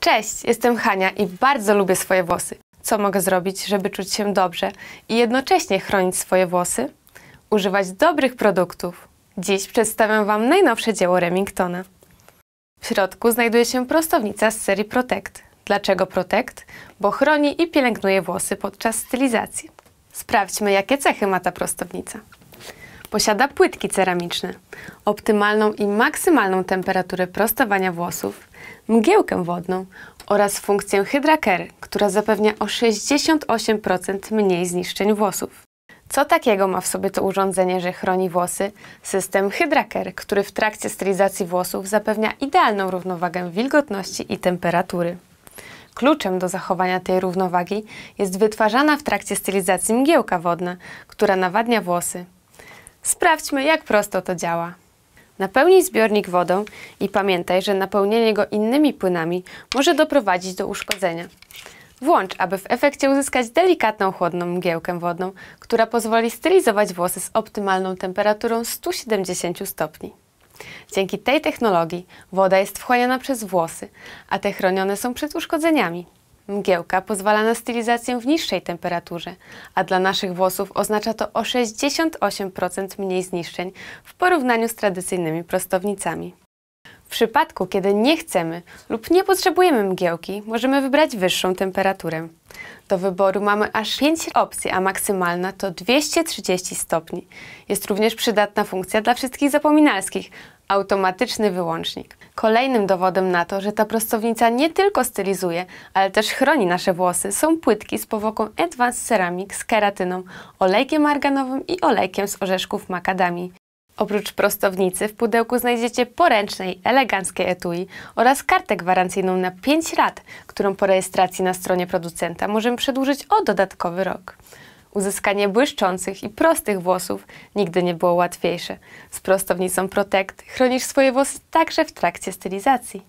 Cześć, jestem Hania i bardzo lubię swoje włosy. Co mogę zrobić, żeby czuć się dobrze i jednocześnie chronić swoje włosy? Używać dobrych produktów. Dziś przedstawiam Wam najnowsze dzieło Remingtona. W środku znajduje się prostownica z serii Protect. Dlaczego Protect? Bo chroni i pielęgnuje włosy podczas stylizacji. Sprawdźmy, jakie cechy ma ta prostownica. Posiada płytki ceramiczne, optymalną i maksymalną temperaturę prostowania włosów, mgiełkę wodną oraz funkcję Hydra-Care, która zapewnia o 68% mniej zniszczeń włosów. Co takiego ma w sobie to urządzenie, że chroni włosy? System Hydra-Care, który w trakcie stylizacji włosów zapewnia idealną równowagę wilgotności i temperatury. Kluczem do zachowania tej równowagi jest wytwarzana w trakcie stylizacji mgiełka wodna, która nawadnia włosy. Sprawdźmy, jak prosto to działa. Napełnij zbiornik wodą i pamiętaj, że napełnienie go innymi płynami może doprowadzić do uszkodzenia. Włącz, aby w efekcie uzyskać delikatną, chłodną mgiełkę wodną, która pozwoli stylizować włosy z optymalną temperaturą 170 stopni. Dzięki tej technologii woda jest wchłaniana przez włosy, a te chronione są przed uszkodzeniami. Mgiełka pozwala na stylizację w niższej temperaturze, a dla naszych włosów oznacza to o 68% mniej zniszczeń w porównaniu z tradycyjnymi prostownicami. W przypadku, kiedy nie chcemy lub nie potrzebujemy mgiełki, możemy wybrać wyższą temperaturę. Do wyboru mamy aż 5 opcji, a maksymalna to 230 stopni. Jest również przydatna funkcja dla wszystkich zapominalskich automatyczny wyłącznik. Kolejnym dowodem na to, że ta prostownica nie tylko stylizuje, ale też chroni nasze włosy, są płytki z powłoką Advanced Ceramic z keratyną, olejkiem arganowym i olejkiem z orzeszków makadamii. Oprócz prostownicy w pudełku znajdziecie poręczne i eleganckie etui oraz kartę gwarancyjną na 5 lat, którą po rejestracji na stronie producenta możemy przedłużyć o dodatkowy rok. Uzyskanie błyszczących i prostych włosów nigdy nie było łatwiejsze. Z prostownicą Protect chronisz swoje włosy także w trakcie stylizacji.